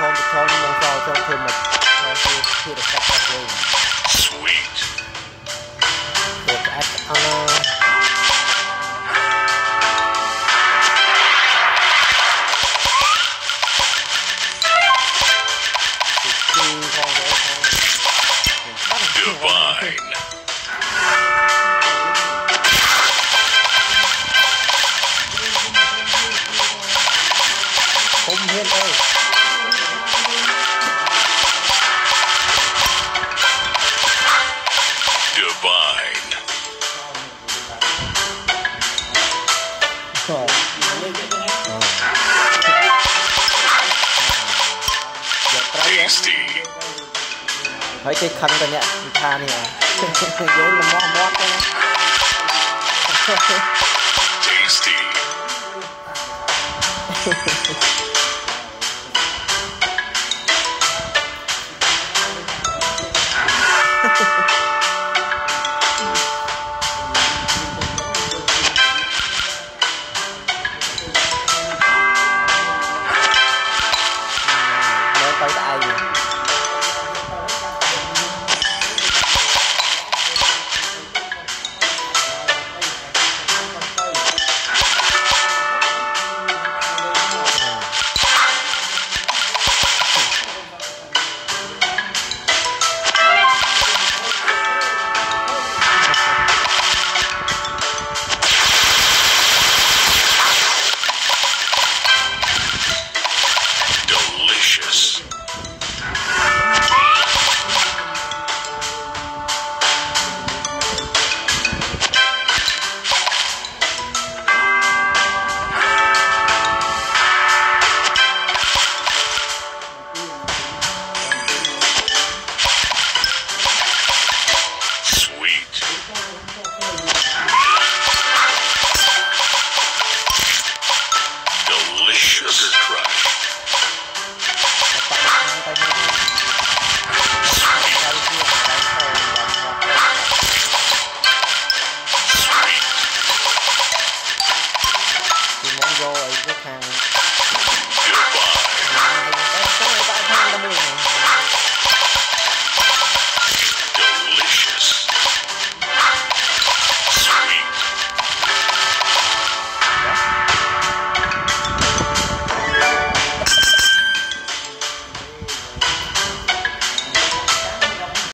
home to tell him that I'll tell him that to the fuck up game. Sweet. Look at Anna. Thank you. Dynasty ហើយគេខឹងតែអ្នកថានេះយល់ល្មមមកទេ